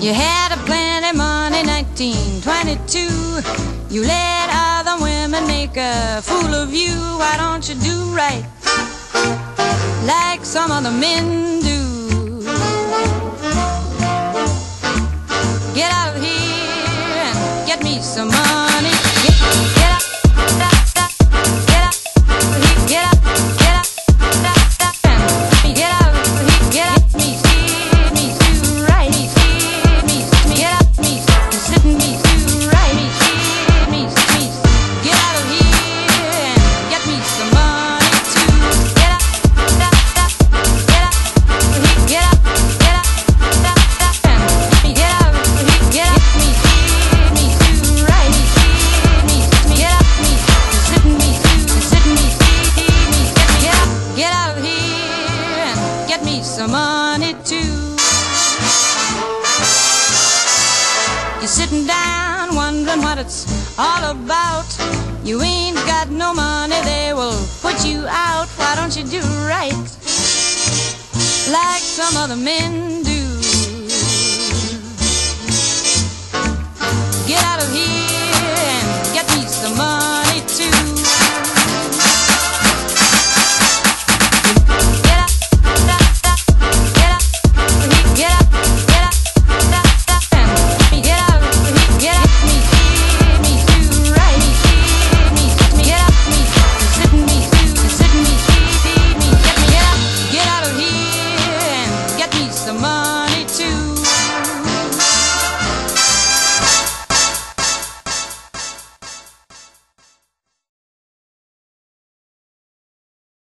You had a plenty money, 1922. You let other women make a fool of you. Why don't you do right like some other men do? Get out of here and get me some money. some money too. You're sitting down wondering what it's all about. You ain't got no money, they will put you out. Why don't you do right like some other men do? Get out of here.